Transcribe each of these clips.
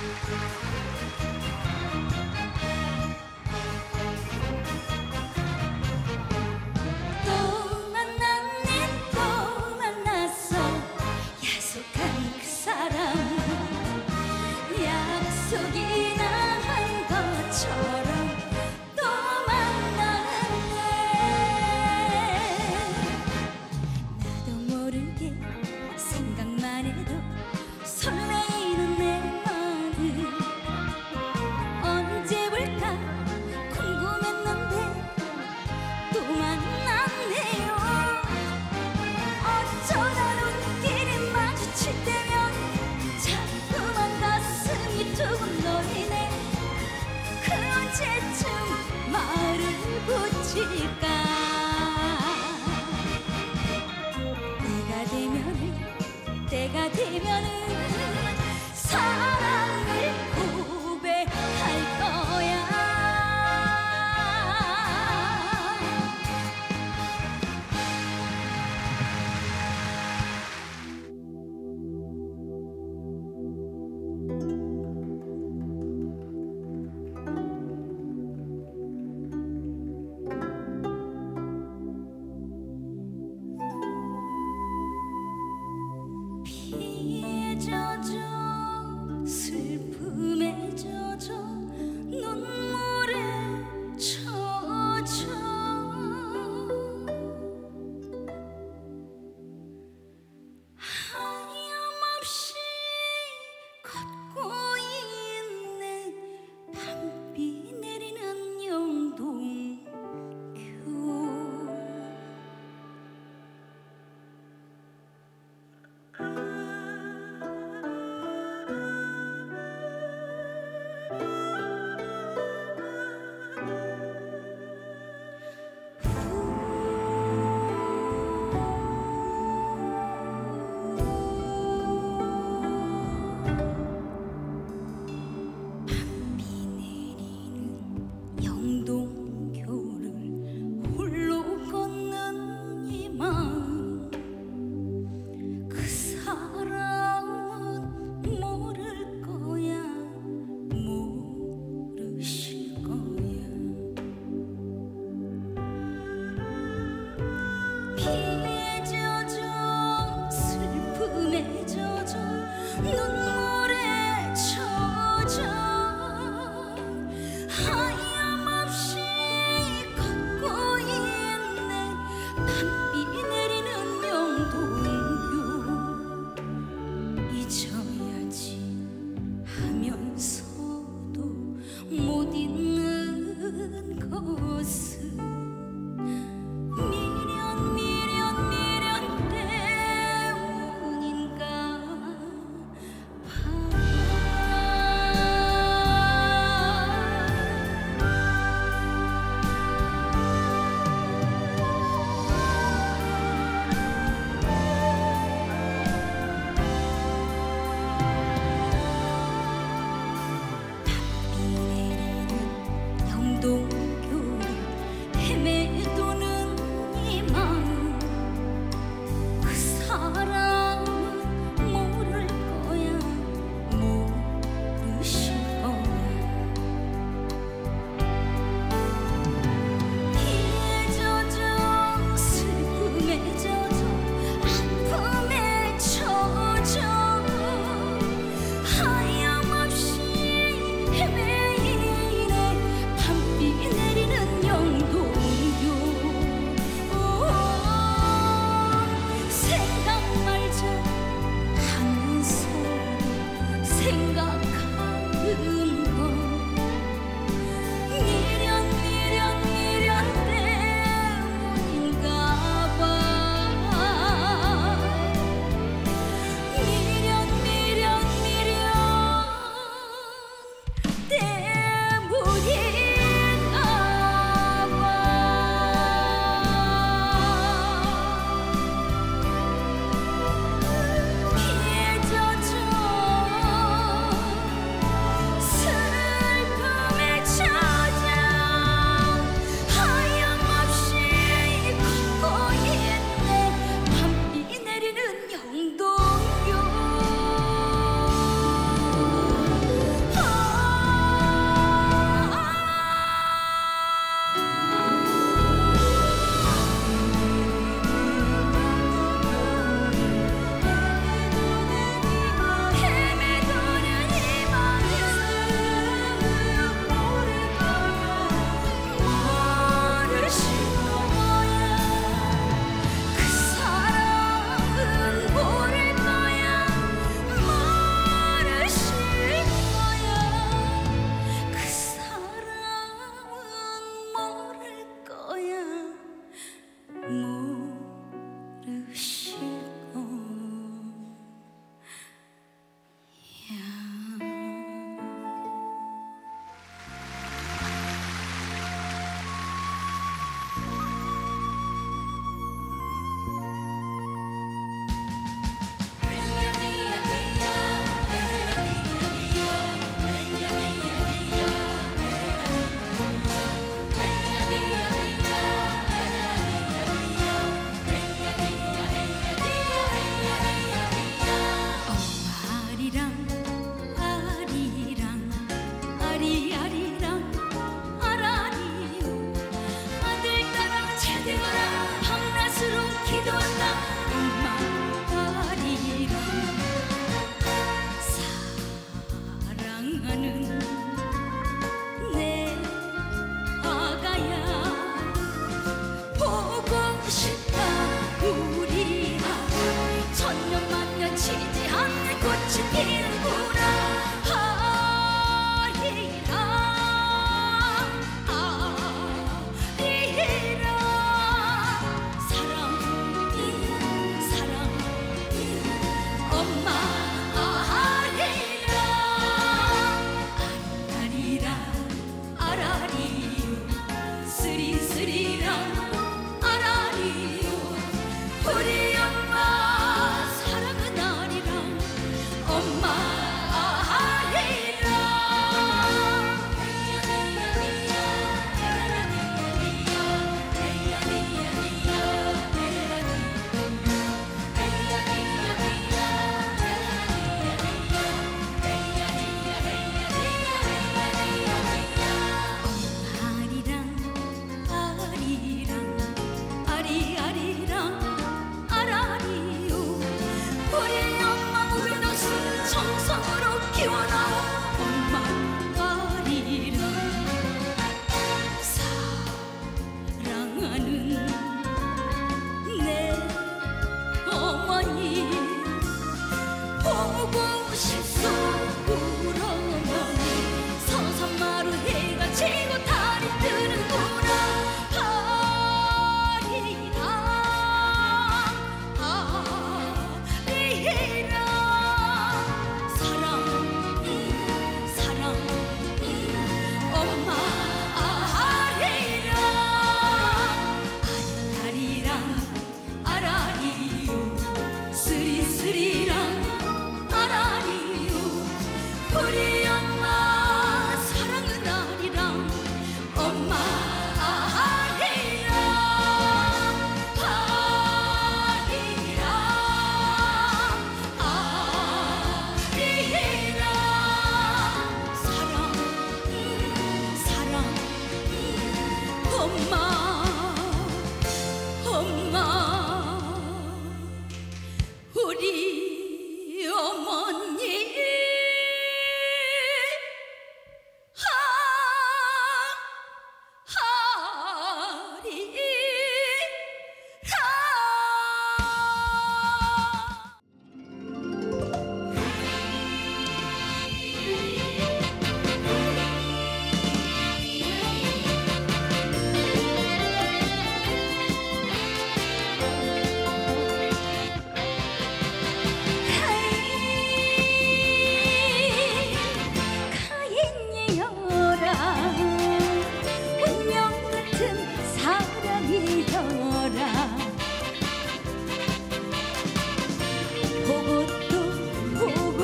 Música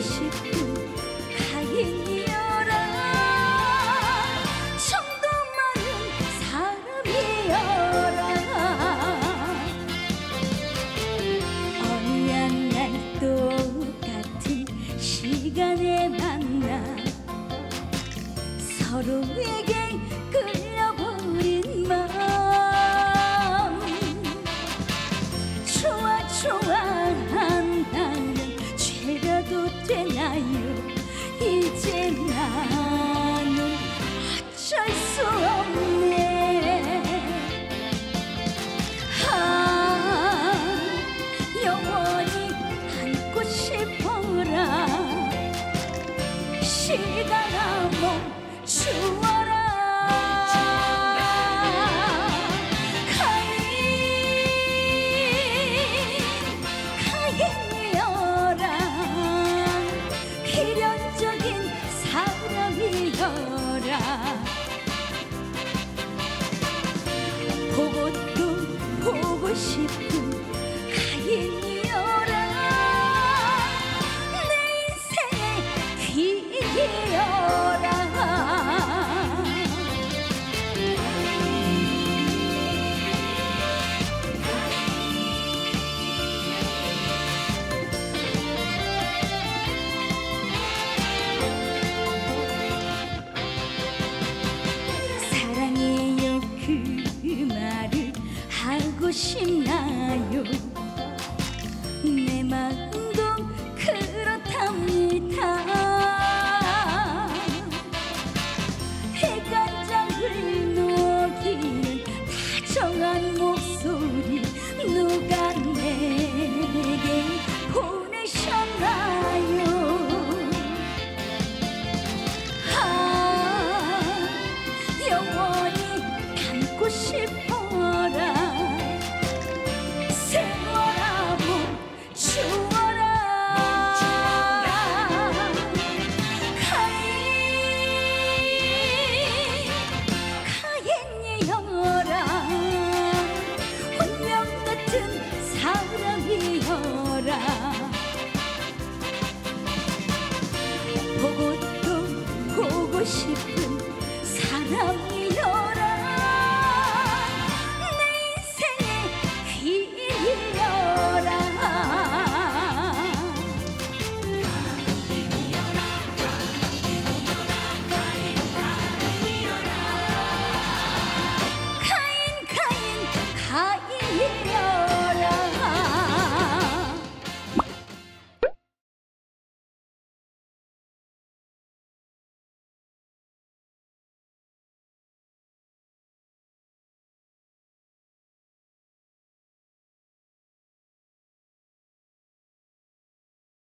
hoje. 什么 사랑이여라.